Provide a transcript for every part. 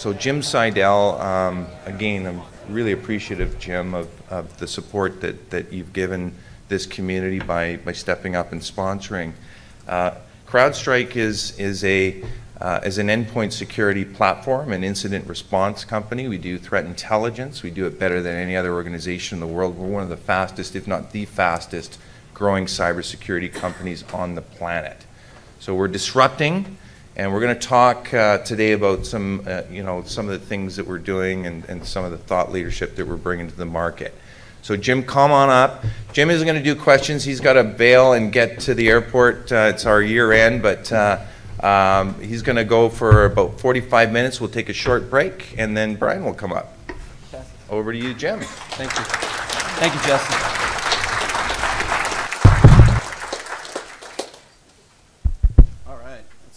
so Jim Seidel, um, again, I'm really appreciative, Jim, of, of the support that, that you've given this community by, by stepping up and sponsoring. Uh, CrowdStrike is, is a uh, is an endpoint security platform an incident response company. We do threat intelligence. We do it better than any other organization in the world. We're one of the fastest, if not the fastest, growing cybersecurity companies on the planet. So we're disrupting, and we're going to talk uh, today about some, uh, you know, some of the things that we're doing and, and some of the thought leadership that we're bringing to the market. So Jim, come on up. Jim isn't going to do questions. He's got to bail and get to the airport. Uh, it's our year end, but uh, um, he's going to go for about 45 minutes. We'll take a short break, and then Brian will come up. Over to you, Jim. Thank you. Thank you, Justin.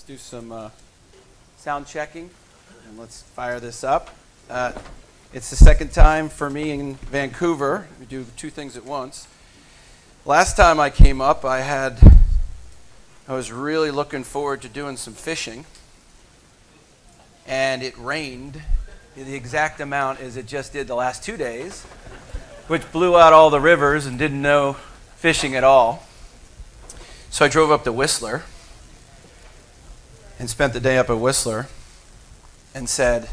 Let's do some uh, sound checking, and let's fire this up. Uh, it's the second time for me in Vancouver. We do two things at once. Last time I came up, I had I was really looking forward to doing some fishing. And it rained the exact amount as it just did the last two days, which blew out all the rivers and didn't know fishing at all. So I drove up to Whistler and spent the day up at Whistler and said,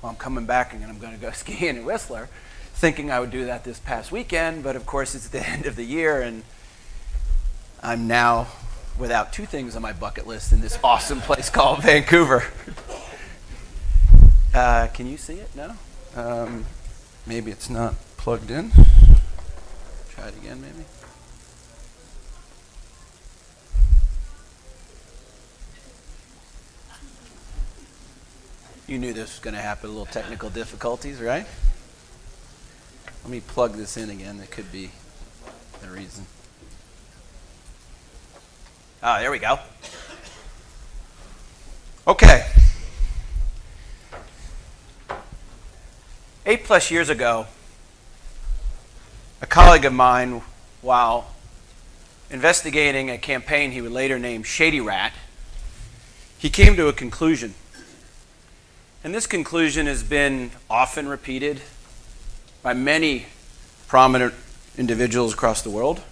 Well, I'm coming back and I'm going to go skiing in Whistler, thinking I would do that this past weekend, but of course it's the end of the year and I'm now without two things on my bucket list in this awesome place called Vancouver. Uh, can you see it? No? Um, maybe it's not plugged in. Try it again, maybe. You knew this was going to happen, a little technical difficulties, right? Let me plug this in again. That could be the reason. Ah, there we go. Okay. Eight plus years ago, a colleague of mine, while investigating a campaign he would later name Shady Rat, he came to a conclusion. And this conclusion has been often repeated by many prominent individuals across the world.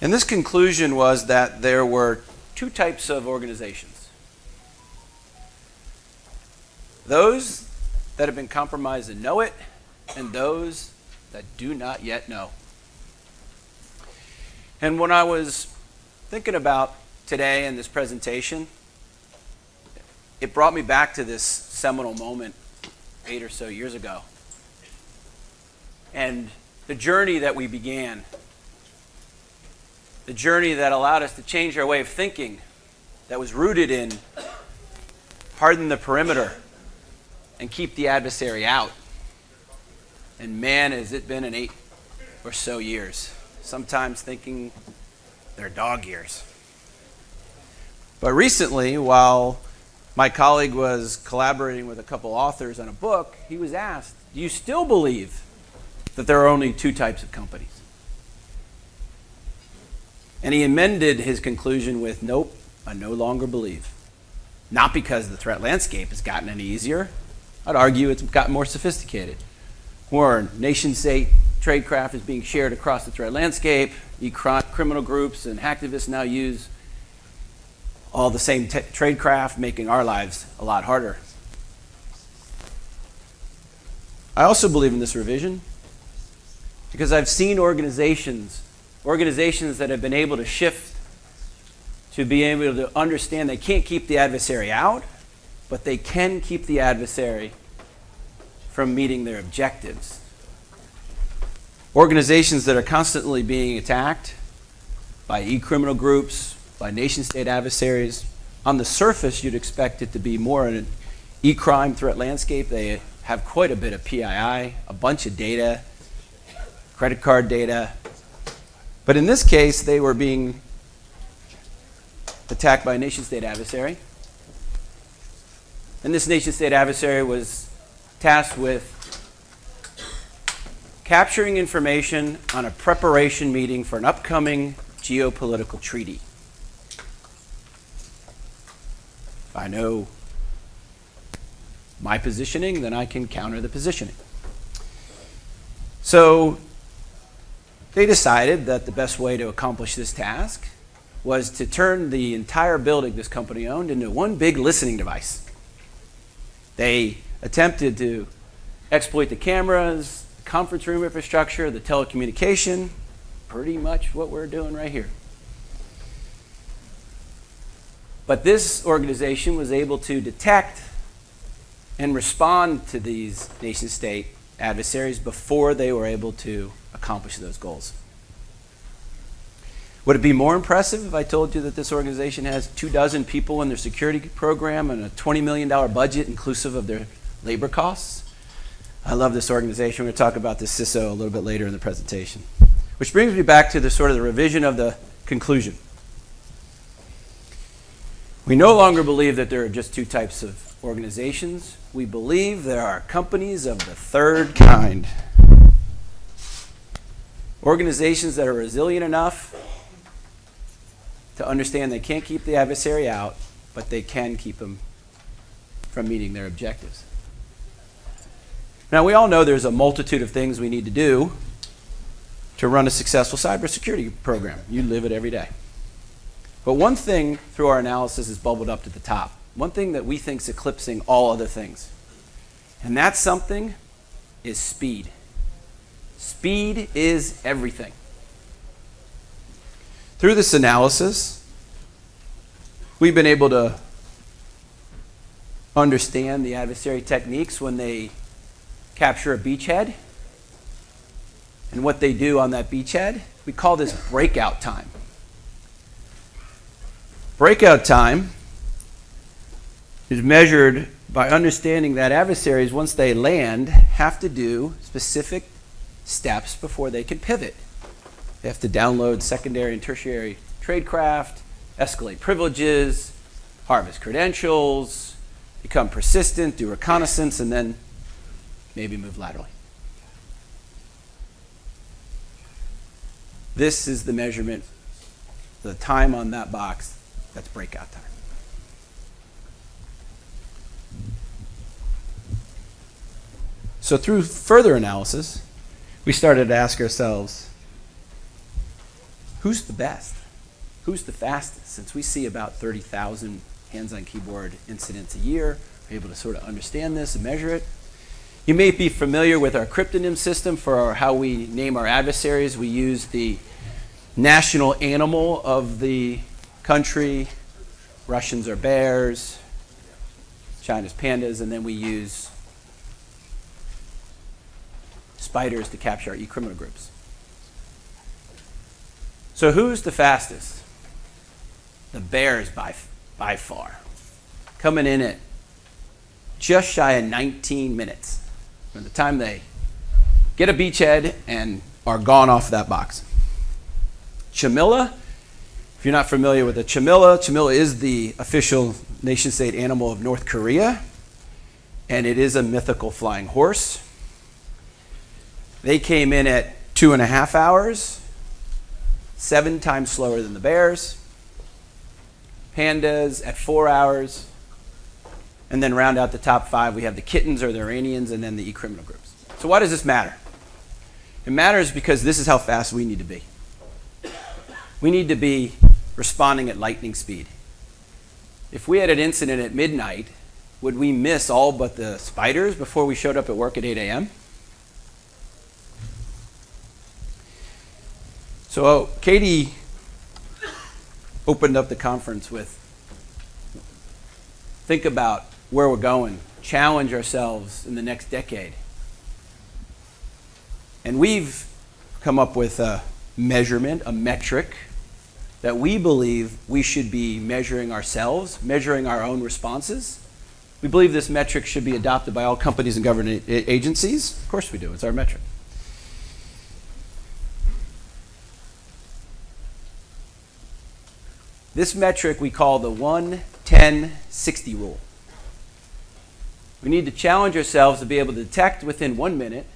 And this conclusion was that there were two types of organizations those that have been compromised and know it, and those that do not yet know. And when I was thinking about today and this presentation, it brought me back to this seminal moment eight or so years ago. And the journey that we began the journey that allowed us to change our way of thinking, that was rooted in harden the perimeter and keep the adversary out. And man, has it been an eight or so years. Sometimes thinking they're dog years. But recently, while my colleague was collaborating with a couple authors on a book, he was asked, Do you still believe that there are only two types of companies? And he amended his conclusion with, Nope, I no longer believe. Not because the threat landscape has gotten any easier. I'd argue it's gotten more sophisticated. More nation state tradecraft is being shared across the threat landscape. criminal groups and hacktivists now use all the same tradecraft, making our lives a lot harder. I also believe in this revision because I've seen organizations organizations that have been able to shift to be able to understand they can't keep the adversary out, but they can keep the adversary from meeting their objectives. Organizations that are constantly being attacked by e criminal groups, by nation state adversaries. On the surface, you'd expect it to be more an e crime threat landscape. They have quite a bit of PII, a bunch of data, credit card data, but in this case, they were being attacked by a nation state adversary. And this nation state adversary was tasked with capturing information on a preparation meeting for an upcoming geopolitical treaty. I know my positioning, then I can counter the positioning. So they decided that the best way to accomplish this task was to turn the entire building this company owned into one big listening device. They attempted to exploit the cameras, the conference room infrastructure, the telecommunication, pretty much what we're doing right here. But this organization was able to detect and respond to these nation state adversaries before they were able to accomplish those goals. Would it be more impressive if I told you that this organization has two dozen people in their security program and a $20 million budget inclusive of their labor costs? I love this organization. We're going to talk about this CISO a little bit later in the presentation. Which brings me back to the sort of the revision of the conclusion. We no longer believe that there are just two types of organizations. We believe there are companies of the third kind. Organizations that are resilient enough to understand they can't keep the adversary out, but they can keep them from meeting their objectives. Now, we all know there's a multitude of things we need to do to run a successful cybersecurity program. You live it every day. But one thing through our analysis is bubbled up to the top. One thing that we think is eclipsing all other things. And that something is speed. Speed is everything. Through this analysis, we've been able to understand the adversary techniques when they capture a beachhead and what they do on that beachhead. We call this breakout time. Breakout time is measured by understanding that adversaries, once they land, have to do specific steps before they can pivot. They have to download secondary and tertiary tradecraft, escalate privileges, harvest credentials, become persistent, do reconnaissance, and then maybe move laterally. This is the measurement, the time on that box, that's breakout time. So, through further analysis, we started to ask ourselves who's the best? Who's the fastest? Since we see about 30,000 hands on keyboard incidents a year, we're able to sort of understand this and measure it. You may be familiar with our cryptonym system for our, how we name our adversaries. We use the national animal of the country. Russians are bears, China's pandas, and then we use spiders to capture our e-criminal groups. So who's the fastest? The bears by, by far. Coming in at just shy of 19 minutes from the time they get a beachhead and are gone off that box. Chollima, if you're not familiar with the Chollima, Chollima is the official nation state animal of North Korea, and it is a mythical flying horse. They came in at two and a half hours, seven times slower than the bears. Pandas at four hours. And then round out the top five, we have the kittens or the Iranians and then the e criminal groups. So, why does this matter? It matters because this is how fast we need to be. We need to be responding at lightning speed. If we had an incident at midnight, would we miss all but the spiders before we showed up at work at 8 a.m.? So uh, Katie opened up the conference with think about where we're going, challenge ourselves in the next decade. And we've come up with a measurement, a metric that we believe we should be measuring ourselves, measuring our own responses. We believe this metric should be adopted by all companies and government agencies. Of course we do, it's our metric. This metric we call the 1 10 60 rule. We need to challenge ourselves to be able to detect within one minute,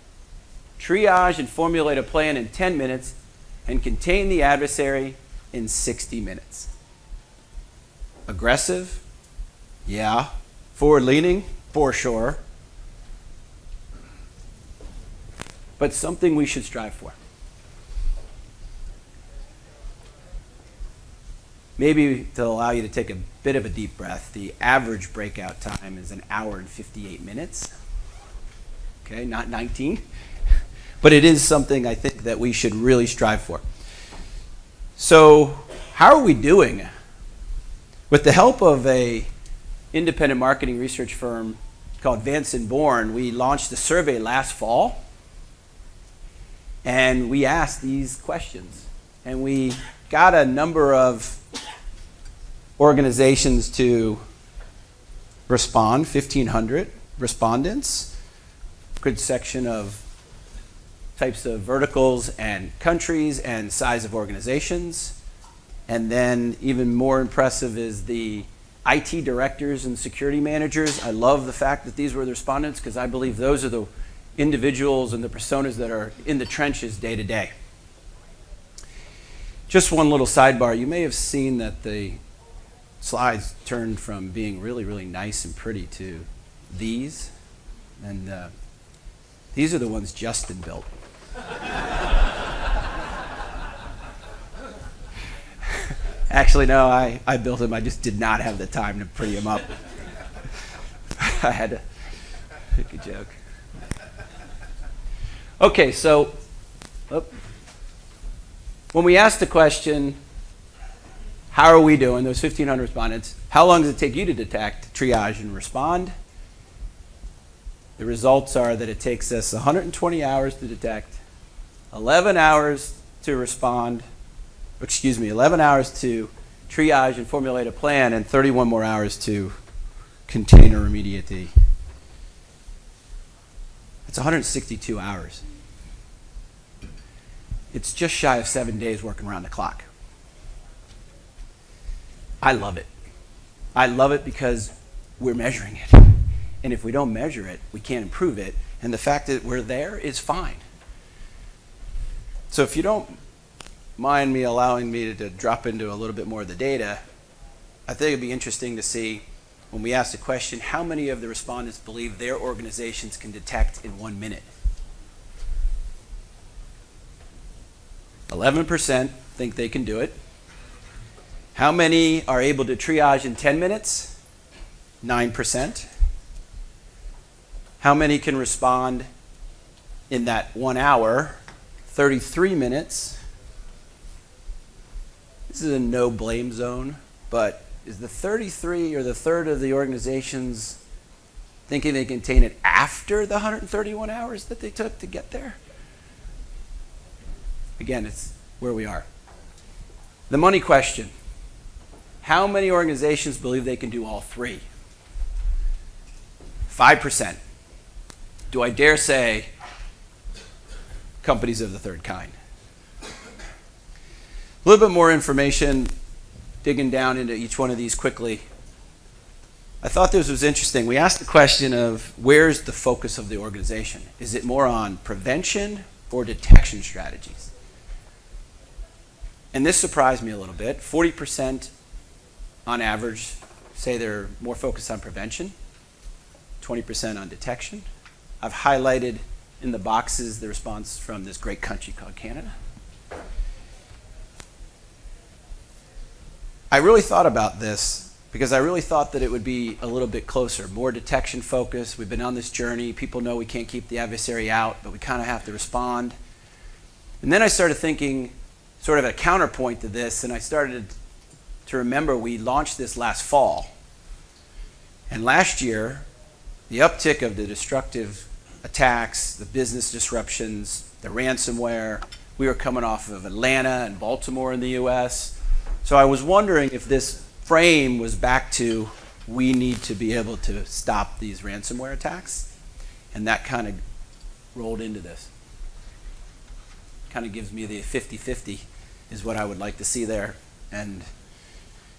triage and formulate a plan in 10 minutes, and contain the adversary in 60 minutes. Aggressive? Yeah. Forward leaning? for sure, but something we should strive for. Maybe to allow you to take a bit of a deep breath, the average breakout time is an hour and 58 minutes. Okay, not 19. But it is something I think that we should really strive for. So, how are we doing? With the help of a independent marketing research firm called Vanson Bourne, we launched a survey last fall. And we asked these questions. And we got a number of organizations to respond, 1,500 respondents, good section of types of verticals and countries and size of organizations. And then, even more impressive is the IT directors and security managers. I love the fact that these were the respondents because I believe those are the individuals and the personas that are in the trenches day to day. Just one little sidebar you may have seen that the slides turned from being really, really nice and pretty to these. And uh, these are the ones Justin built. Actually, no, I, I built them. I just did not have the time to pretty them up. I had to make a joke. Okay, so oh, when we asked the question, how are we doing, those 1,500 respondents, how long does it take you to detect, triage, and respond? The results are that it takes us 120 hours to detect, 11 hours to respond, excuse me, 11 hours to triage and formulate a plan, and 31 more hours to contain or remediate the. It's 162 hours. It's just shy of seven days working around the clock. I love it. I love it because we're measuring it. And if we don't measure it, we can't improve it. And the fact that we're there is fine. So if you don't mind me allowing me to, to drop into a little bit more of the data, I think it'd be interesting to see when we ask the question how many of the respondents believe their organizations can detect in one minute? 11% think they can do it. How many are able to triage in 10 minutes? 9%. How many can respond in that one hour? 33 minutes. This is a no blame zone, but is the 33 or the third of the organizations thinking they can contain it after the 131 hours that they took to get there? Again, it's where we are. The money question. How many organizations believe they can do all three? 5%. Do I dare say companies of the third kind? A little bit more information, digging down into each one of these quickly. I thought this was interesting. We asked the question of where's the focus of the organization? Is it more on prevention or detection strategies? And this surprised me a little bit. 40% on average, say they're more focused on prevention, 20% on detection. I've highlighted in the boxes the response from this great country called Canada. I really thought about this because I really thought that it would be a little bit closer, more detection focused. We've been on this journey. People know we can't keep the adversary out, but we kind of have to respond. And then I started thinking, sort of a counterpoint to this, and I started to remember we launched this last fall. And last year, the uptick of the destructive attacks, the business disruptions, the ransomware, we were coming off of Atlanta and Baltimore in the US. So I was wondering if this frame was back to we need to be able to stop these ransomware attacks. And that kind of rolled into this. Kind of gives me the 50 50 is what I would like to see there. And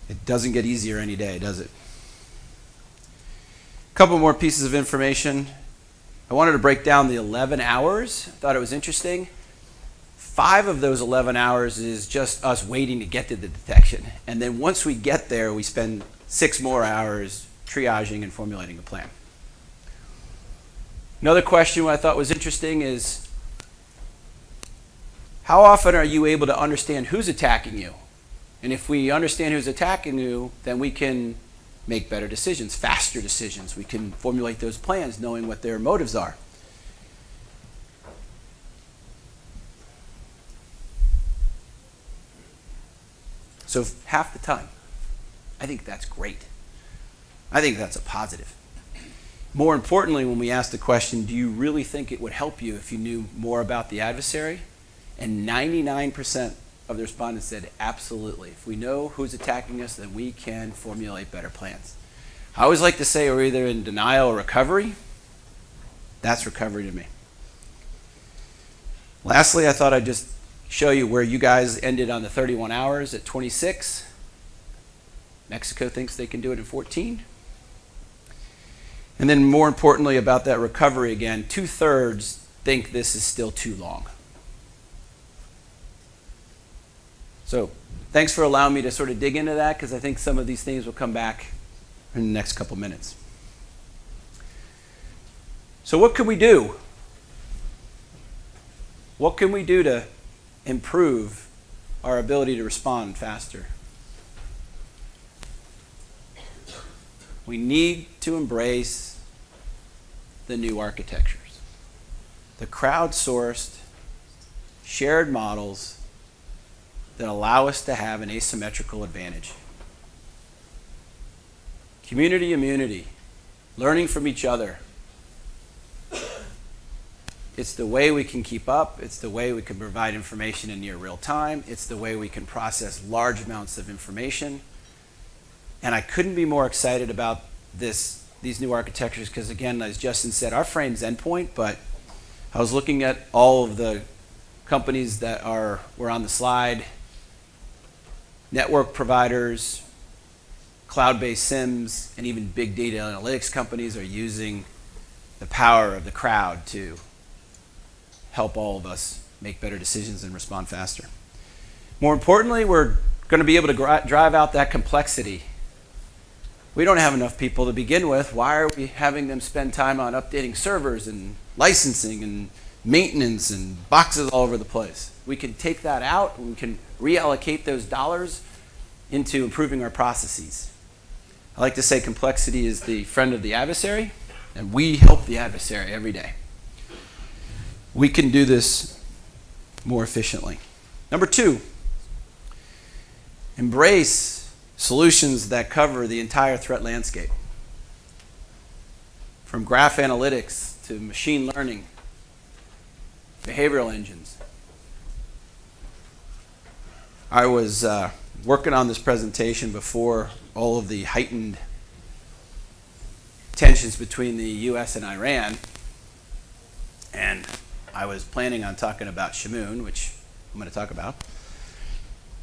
it doesn't get easier any day, does it? A couple more pieces of information. I wanted to break down the 11 hours. I thought it was interesting. Five of those 11 hours is just us waiting to get to the detection. And then once we get there, we spend six more hours triaging and formulating a plan. Another question I thought was interesting is how often are you able to understand who's attacking you? And if we understand who's attacking you, then we can make better decisions, faster decisions. We can formulate those plans knowing what their motives are. So half the time. I think that's great. I think that's a positive. More importantly, when we ask the question, do you really think it would help you if you knew more about the adversary? And 99% of the respondents said, absolutely. If we know who's attacking us, then we can formulate better plans. I always like to say we're either in denial or recovery. That's recovery to me. Lastly, I thought I'd just show you where you guys ended on the 31 hours at 26. Mexico thinks they can do it in 14. And then, more importantly, about that recovery again, two thirds think this is still too long. So, thanks for allowing me to sort of dig into that because I think some of these things will come back in the next couple minutes. So, what can we do? What can we do to improve our ability to respond faster? We need to embrace the new architectures, the crowdsourced, shared models that allow us to have an asymmetrical advantage. Community immunity, learning from each other. It's the way we can keep up. It's the way we can provide information in near real time. It's the way we can process large amounts of information. And I couldn't be more excited about this, these new architectures because, again, as Justin said, our frame's endpoint, but I was looking at all of the companies that are were on the slide network providers, cloud-based SIEMs, and even big data analytics companies are using the power of the crowd to help all of us make better decisions and respond faster. More importantly, we're going to be able to drive out that complexity. We don't have enough people to begin with. Why are we having them spend time on updating servers and licensing and maintenance and boxes all over the place? We can take that out we can reallocate those dollars into improving our processes. I like to say complexity is the friend of the adversary, and we help the adversary every day. We can do this more efficiently. Number two, embrace solutions that cover the entire threat landscape. From graph analytics to machine learning, behavioral engines, I was uh, working on this presentation before all of the heightened tensions between the U.S. and Iran, and I was planning on talking about Shamoon, which I'm going to talk about.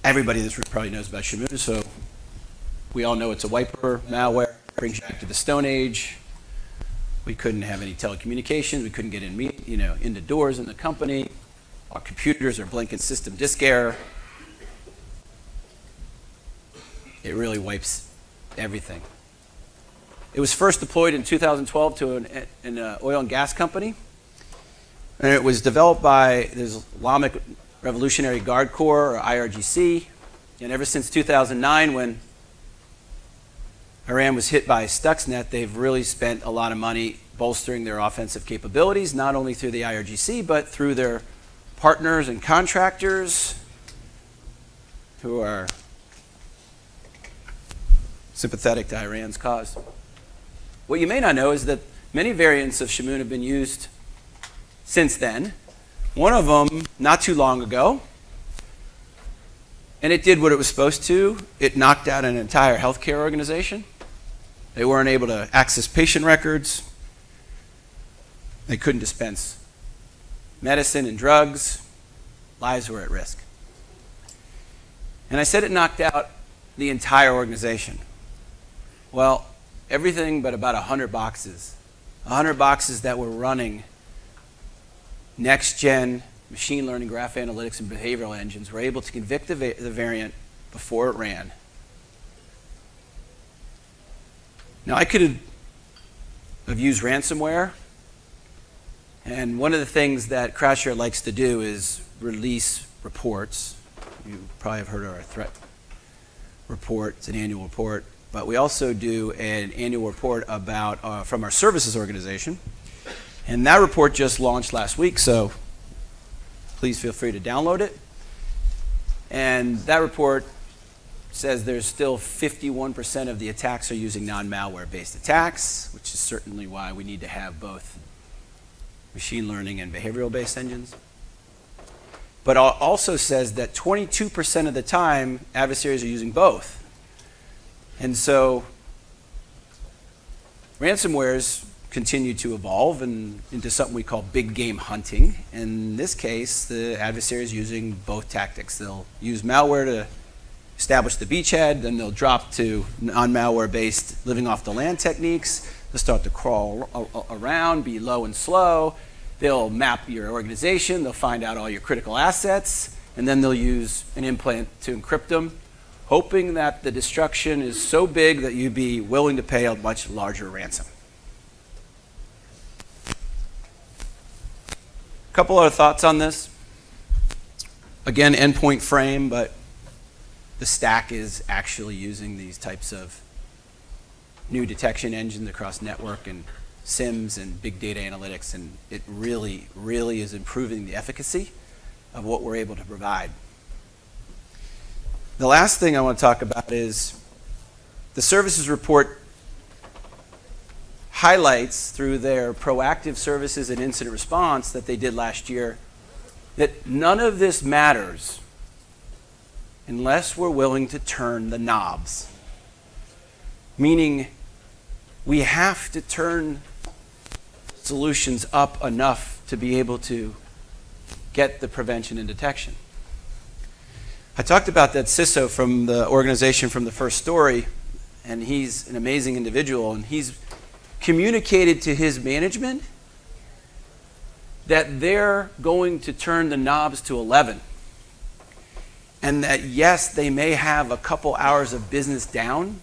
Everybody in this room probably knows about Shamoon, so we all know it's a wiper malware, brings you back to the Stone Age. We couldn't have any telecommunications. We couldn't get in, you know, into doors in the company. Our computers are blinking system disk error. It really wipes everything. It was first deployed in 2012 to an, an uh, oil and gas company. And it was developed by the Islamic Revolutionary Guard Corps, or IRGC. And ever since 2009, when Iran was hit by Stuxnet, they've really spent a lot of money bolstering their offensive capabilities, not only through the IRGC, but through their partners and contractors who are sympathetic to Iran's cause. What you may not know is that many variants of Shamoon have been used since then. One of them, not too long ago, and it did what it was supposed to. It knocked out an entire healthcare organization. They weren't able to access patient records. They couldn't dispense medicine and drugs. Lives were at risk. And I said it knocked out the entire organization. Well, everything but about 100 boxes. 100 boxes that were running next gen machine learning, graph analytics, and behavioral engines were able to convict the, va the variant before it ran. Now, I could have used ransomware, And one of the things that CrowdStrike likes to do is release reports. You probably have heard of our threat report. It's an annual report. But we also do an annual report about uh, from our services organization. And that report just launched last week, so please feel free to download it. And that report says there's still 51% of the attacks are using non-malware based attacks, which is certainly why we need to have both machine learning and behavioral based engines. But also says that 22% of the time adversaries are using both. And so ransomwares continue to evolve and into something we call big game hunting. In this case, the adversary is using both tactics. They'll use malware to establish the beachhead, then they'll drop to non-malware based living off the land techniques. They'll start to crawl around, be low and slow. They'll map your organization, they'll find out all your critical assets, and then they'll use an implant to encrypt them hoping that the destruction is so big that you'd be willing to pay a much larger ransom. A couple other thoughts on this. Again, endpoint frame, but the stack is actually using these types of new detection engines across network and SIEMs and big data analytics, and it really, really is improving the efficacy of what we're able to provide. The last thing I want to talk about is the services report highlights through their proactive services and incident response that they did last year that none of this matters unless we're willing to turn the knobs. Meaning, we have to turn solutions up enough to be able to get the prevention and detection. I talked about that CISO from the organization from the first story, and he's an amazing individual, and he's communicated to his management that they're going to turn the knobs to 11. And that, yes, they may have a couple hours of business down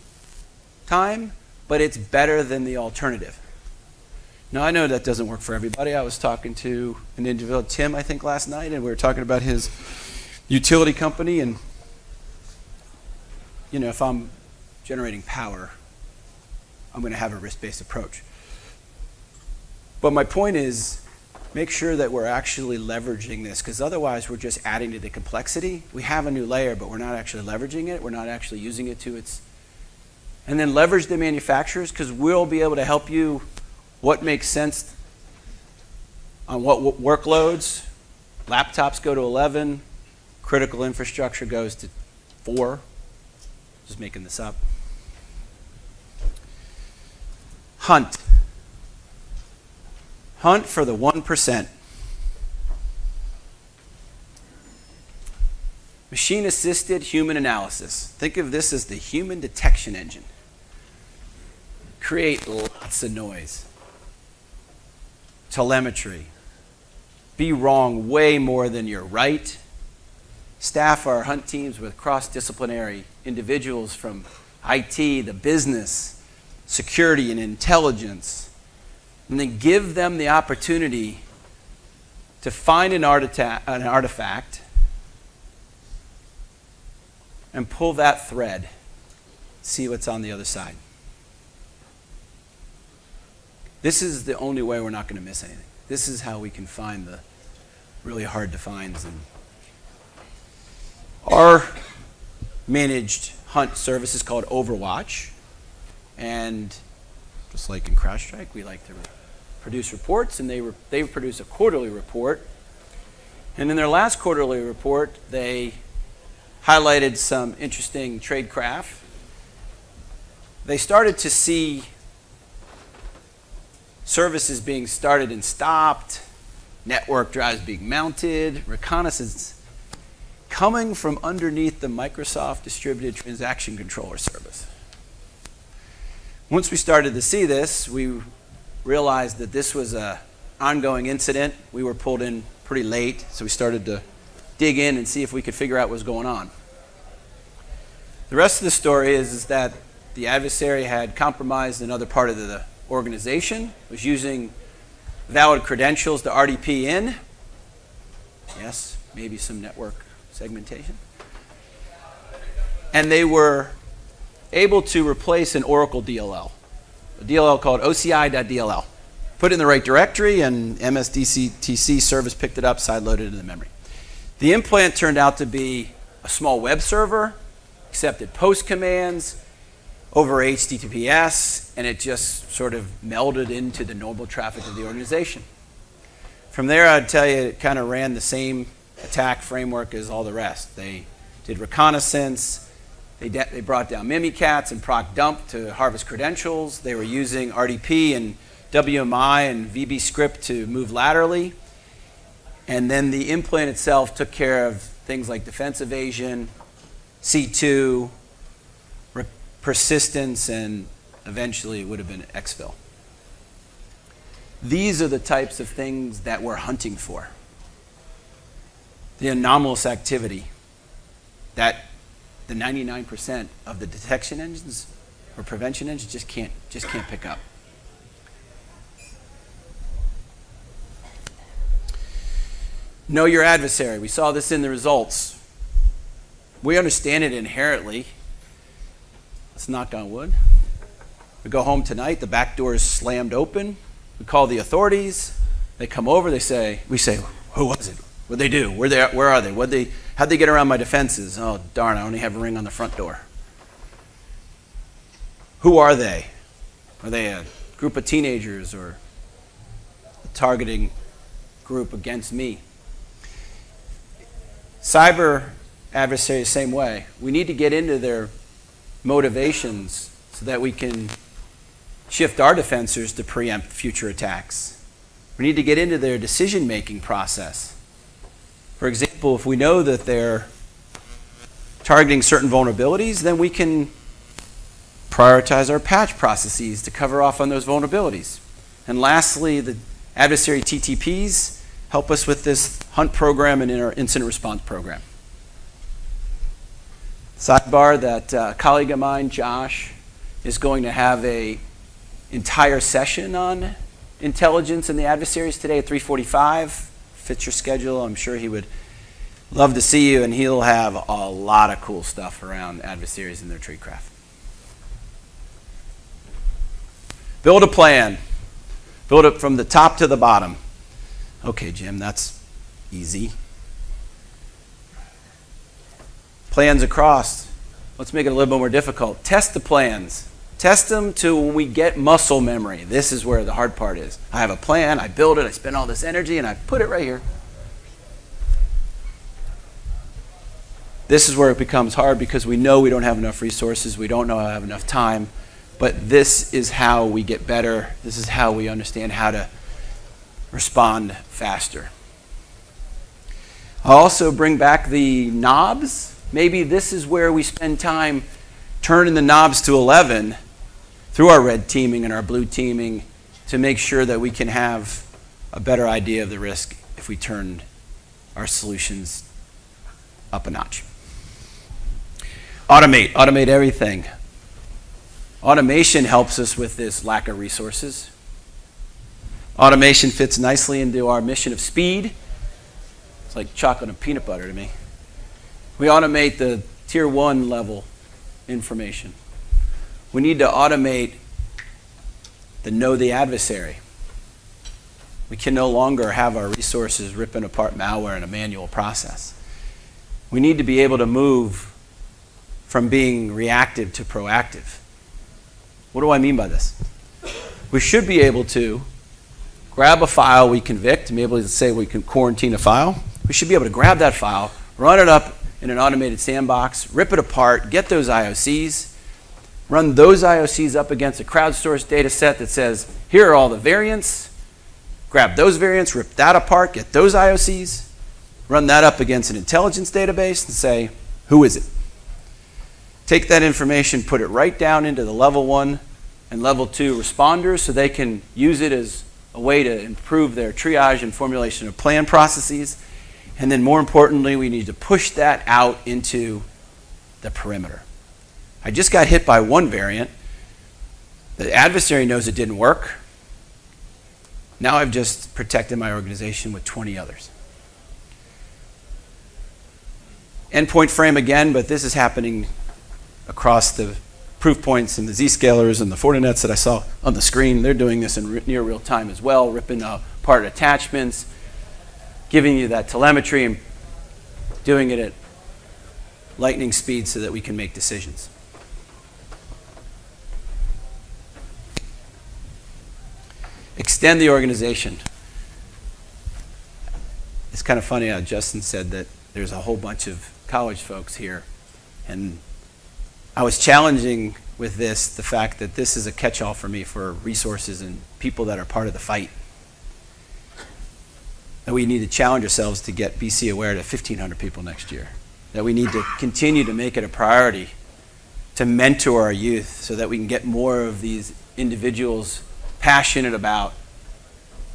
time, but it's better than the alternative. Now, I know that doesn't work for everybody. I was talking to an individual, Tim, I think, last night, and we were talking about his utility company and you know if i'm generating power i'm going to have a risk-based approach. But my point is make sure that we're actually leveraging this because otherwise we're just adding to the complexity. We have a new layer but we're not actually leveraging it. We're not actually using it to its and then leverage the manufacturers because we'll be able to help you what makes sense on what workloads. Laptops go to 11 Critical infrastructure goes to four. Just making this up. Hunt. Hunt for the 1%. Machine assisted human analysis. Think of this as the human detection engine. Create lots of noise. Telemetry. Be wrong way more than you're right staff our hunt teams with cross disciplinary individuals from IT, the business, security, and intelligence, and then give them the opportunity to find an, artita- an artifact and pull that thread, see what's on the other side. This is the only way we're not going to miss anything. This is how we can find the really hard to finds and our managed hunt service is called Overwatch. And just like in CrowdStrike, we like to produce reports, and they, re- they produce a quarterly report. And in their last quarterly report, they highlighted some interesting trade craft. They started to see services being started and stopped, network drives being mounted, reconnaissance coming from underneath the Microsoft Distributed Transaction Controller service. Once we started to see this, we realized that this was an ongoing incident. We were pulled in pretty late, so we started to dig in and see if we could figure out what was going on. The rest of the story is, is that the adversary had compromised another part of the organization, was using valid credentials to RDP in. Yes, maybe some network segmentation. And they were able to replace an Oracle DLL, a DLL called OCI.dll. Put it in the right directory, and MSDCTC service picked it up, sideloaded it into the memory. The implant turned out to be a small web server, accepted post commands over HTTPS, and it just sort of melded into the normal traffic of the organization. From there, I'd tell you it kind of ran the same attack framework as all the rest. They did reconnaissance, they, they brought down Mimikatz and proc dump to harvest credentials. They were using RDP and WMI and VB script to move laterally. And then the implant itself took care of things like defense evasion, C2, persistence, and eventually it would have been exfil. These are the types of things that we're hunting for. The anomalous activity that the 99% of the detection engines or prevention engines just can't, just can't pick up. Know your adversary. We saw this in the results. We understand it inherently. Let's knock on wood. We go home tonight, the back door is slammed open. We call the authorities. They come over. They say, we say, who was it? What'd they do? Where, they, where are they? What'd they? How'd they get around my defenses? Oh, darn, I only have a ring on the front door. Who are they? Are they a group of teenagers or a targeting group against me? Cyber adversaries, same way. We need to get into their motivations so that we can shift our defenses to preempt future attacks. We need to get into their decision making process. If we know that they're targeting certain vulnerabilities, then we can prioritize our patch processes to cover off on those vulnerabilities. And lastly, the adversary TTPs help us with this hunt program and in our incident response program. Sidebar that uh, colleague of mine, Josh, is going to have a entire session on intelligence and the adversaries today at 345. Fits your schedule. I'm sure he would love to see you, and he'll have a lot of cool stuff around adversaries and their tradecraft. Build a plan. Build it from the top to the bottom. Okay, Jim, that's easy. Plans across. Let's make it a little bit more difficult. Test the plans. Test them to when we get muscle memory. This is where the hard part is. I have a plan, I build it, I spend all this energy, and I put it right here. This is where it becomes hard because we know we don't have enough resources, we don't know I have enough time, but this is how we get better. This is how we understand how to respond faster. I'll also bring back the knobs. Maybe this is where we spend time turning the knobs to 11 through our red teaming and our blue teaming to make sure that we can have a better idea of the risk if we turned our solutions up a notch. Automate, automate everything. Automation helps us with this lack of resources. Automation fits nicely into our mission of speed. It's like chocolate and peanut butter to me. We automate the tier one level information. We need to automate the know the adversary. We can no longer have our resources ripping apart malware in a manual process. We need to be able to move from being reactive to proactive. What do I mean by this? We should be able to grab a file we convict, be able to say we can quarantine a file. We should be able to grab that file, run it up in an automated sandbox, rip it apart, get those IOCs, run those IOCs up against a crowdsourced data set that says, here are all the variants, grab those variants, rip that apart, get those IOCs, run that up against an intelligence database and say, who is it? Take that information, put it right down into the level one and level two responders so they can use it as a way to improve their triage and formulation of plan processes. And then more importantly, we need to push that out into the perimeter. I just got hit by one variant. The adversary knows it didn't work. Now I've just protected my organization with 20 others. Endpoint frame again, but this is happening across the Proofpoints and the Zscalers and the Fortinets that I saw on the screen. They're doing this in re- near real time as well, ripping apart attachments, giving you that telemetry, and doing it at lightning speed so that we can make decisions. Extend the organization. It's kind of funny how Justin said that there's a whole bunch of college folks here, and I was challenging with this the fact that this is a catch all for me for resources and people that are part of the fight. That we need to challenge ourselves to get BC Aware to 1,500 people next year. That we need to continue to make it a priority to mentor our youth so that we can get more of these individuals passionate about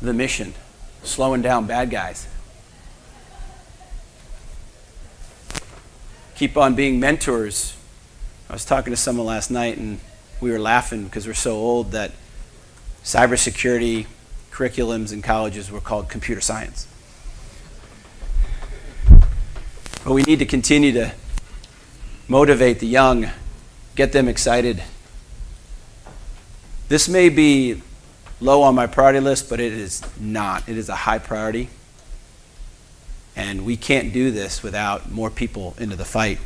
the mission, slowing down bad guys. Keep on being mentors I was talking to someone last night and we were laughing because we're so old that cybersecurity curriculums in colleges were called computer science. But we need to continue to motivate the young, get them excited. This may be low on my priority list, but it is not. It is a high priority. And we can't do this without more people into the fight.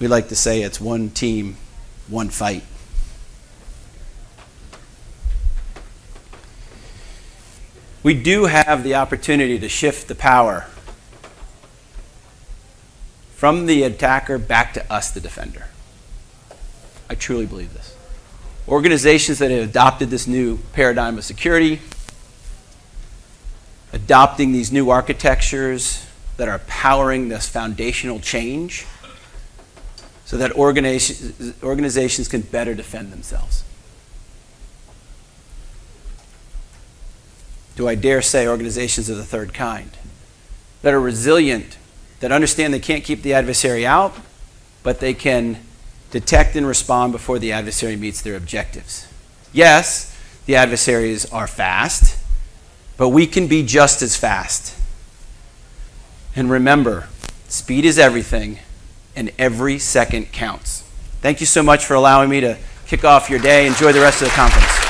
We like to say it's one team, one fight. We do have the opportunity to shift the power from the attacker back to us, the defender. I truly believe this. Organizations that have adopted this new paradigm of security, adopting these new architectures that are powering this foundational change so that organizations, organizations can better defend themselves. Do I dare say organizations of the third kind that are resilient, that understand they can't keep the adversary out, but they can detect and respond before the adversary meets their objectives? Yes, the adversaries are fast, but we can be just as fast. And remember, speed is everything and every second counts. Thank you so much for allowing me to kick off your day. Enjoy the rest of the conference.